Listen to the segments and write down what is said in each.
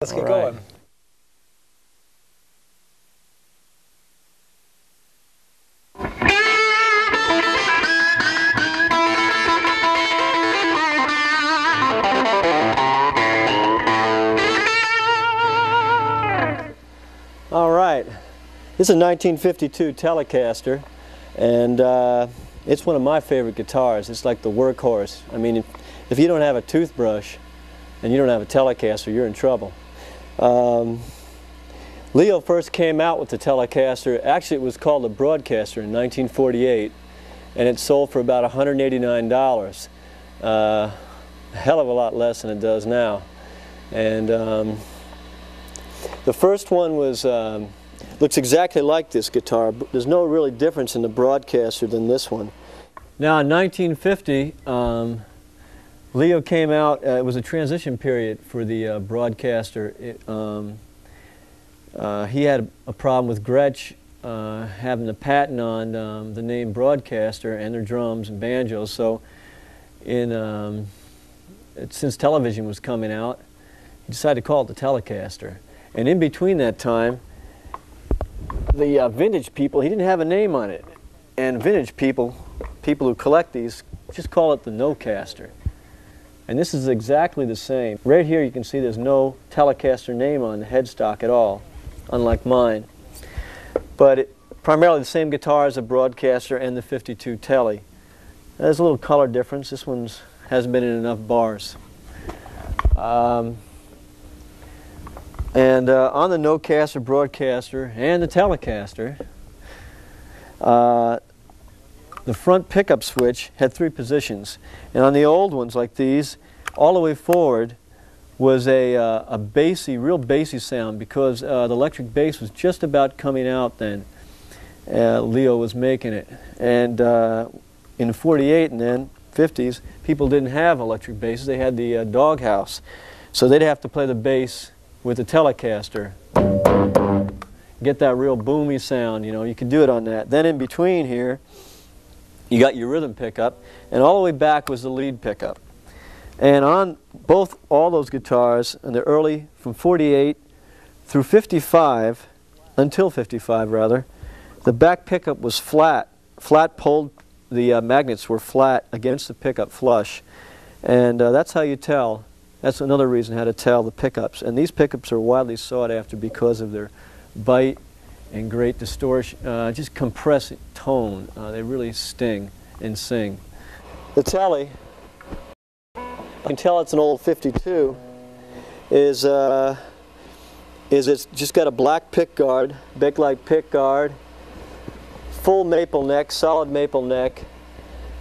Let's get right. going. All right, this is a 1952 Telecaster, and uh, it's one of my favorite guitars. It's like the workhorse. I mean, if, if you don't have a toothbrush and you don't have a Telecaster, you're in trouble. Um, Leo first came out with the Telecaster, actually it was called a Broadcaster in 1948, and it sold for about $189. Uh, a hell of a lot less than it does now. And um, the first one was, um, looks exactly like this guitar. But there's no really difference in the Broadcaster than this one. Now in 1950, um, Leo came out, uh, it was a transition period for the uh, broadcaster. It, um, uh, he had a problem with Gretsch uh, having a patent on um, the name broadcaster and their drums and banjos. So in, um, it, since television was coming out, he decided to call it the Telecaster. And in between that time, the uh, vintage people, he didn't have a name on it. And vintage people, people who collect these, just call it the Nocaster. And this is exactly the same. Right here you can see there's no Telecaster name on the headstock at all, unlike mine. But it, primarily the same guitar as the Broadcaster and the 52 Tele. There's a little color difference. This one hasn't been in enough bars. Um, and uh, on the Nocaster Broadcaster and the Telecaster, uh, the front pickup switch had three positions. And on the old ones like these, all the way forward was a, uh, a bassy, real bassy sound because uh, the electric bass was just about coming out then. Uh, Leo was making it. And uh, in 48 and then 50s, people didn't have electric basses. They had the uh, doghouse. So they'd have to play the bass with the Telecaster. Get that real boomy sound, you know, you can do it on that. Then in between here, you got your rhythm pickup, and all the way back was the lead pickup. And on both all those guitars, in the early, from 48 through 55, until 55 rather, the back pickup was flat, flat poled, the uh, magnets were flat against the pickup flush. And uh, that's how you tell, that's another reason how to tell the pickups. And these pickups are widely sought after because of their bite and great distortion, uh, just compress tone. Uh, they really sting and sing. The Tele, you can tell it's an old 52, is, uh, is it's just got a black pick guard, Bakelite pick guard, full maple neck, solid maple neck,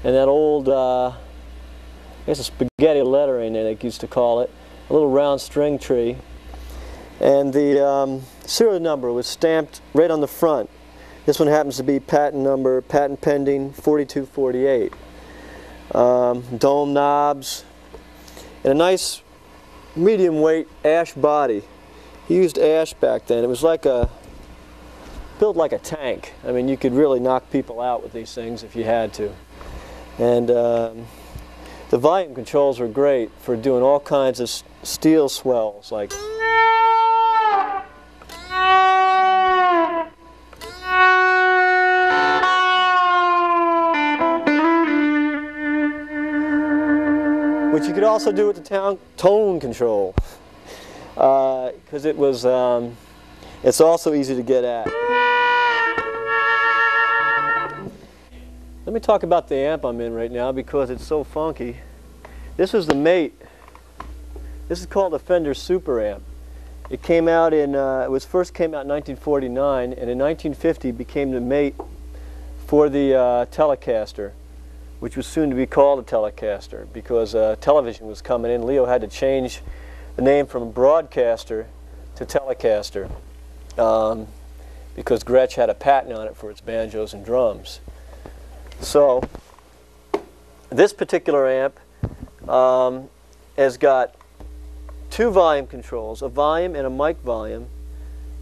and that old, uh, I guess a spaghetti lettering they used to call it, a little round string tree. And the um, serial number was stamped right on the front. This one happens to be patent number, patent pending 4248. Um, dome knobs, and a nice medium weight ash body. He used ash back then. It was like a, built like a tank. I mean, you could really knock people out with these things if you had to. And um, the volume controls were great for doing all kinds of steel swells like which you could also do with the town, tone control because uh, it was um, it's also easy to get at. Let me talk about the amp I'm in right now because it's so funky. This is the mate. This is called the Fender Super Amp. It came out in, uh, it was first came out in 1949 and in 1950 became the mate for the uh, Telecaster which was soon to be called a Telecaster because uh, television was coming in. Leo had to change the name from Broadcaster to Telecaster um, because Gretsch had a patent on it for its banjos and drums. So this particular amp um, has got two volume controls, a volume and a mic volume,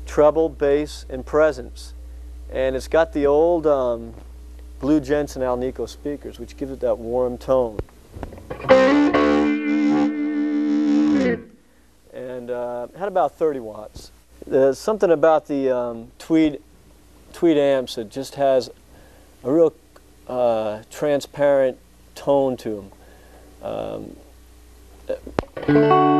treble, bass, and presence. And it's got the old um, Blue Jensen Alnico speakers, which gives it that warm tone. And uh, had about 30 watts. There's something about the um, Tweed, Tweed amps that just has a real uh, transparent tone to them. Um,